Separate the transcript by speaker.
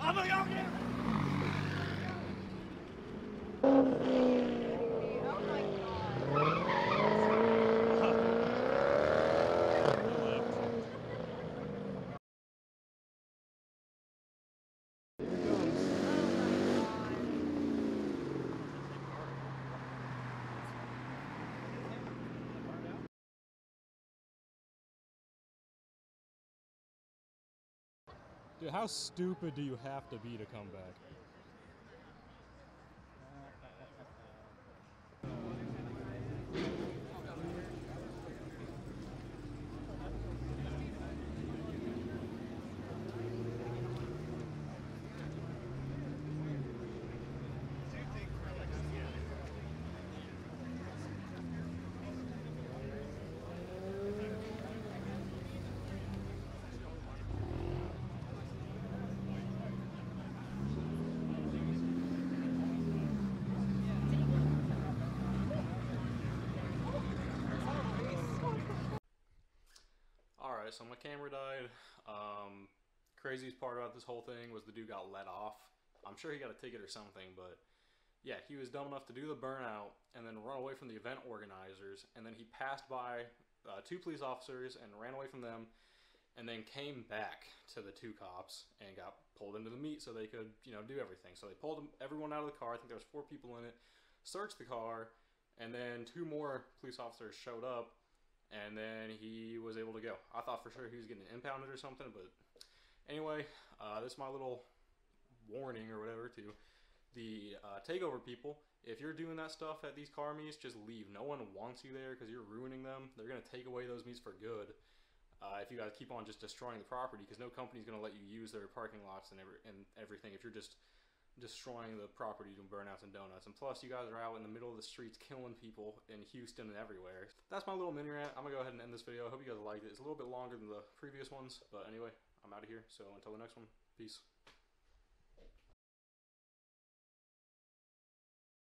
Speaker 1: 阿伯要紧。
Speaker 2: Dude, how stupid do you have to be to come back? So my camera died. Um, craziest part about this whole thing was the dude got let off. I'm sure he got a ticket or something, but yeah, he was dumb enough to do the burnout and then run away from the event organizers. And then he passed by uh, two police officers and ran away from them and then came back to the two cops and got pulled into the meet so they could, you know, do everything. So they pulled everyone out of the car. I think there was four people in it. Searched the car, and then two more police officers showed up, and then he was able to go. I thought for sure he was getting impounded or something, but anyway, uh, this is my little warning or whatever to the uh, takeover people. If you're doing that stuff at these car meets, just leave. No one wants you there because you're ruining them. They're gonna take away those meets for good. Uh, if you guys keep on just destroying the property, because no company's gonna let you use their parking lots and every and everything. If you're just destroying the property doing burnouts and donuts, and plus you guys are out in the middle of the streets killing people in Houston and everywhere. That's my little mini rant. I'm gonna go ahead and end this video. I hope you guys liked it. It's a little bit longer than the previous ones, but anyway, I'm out of here. So until the next one, peace.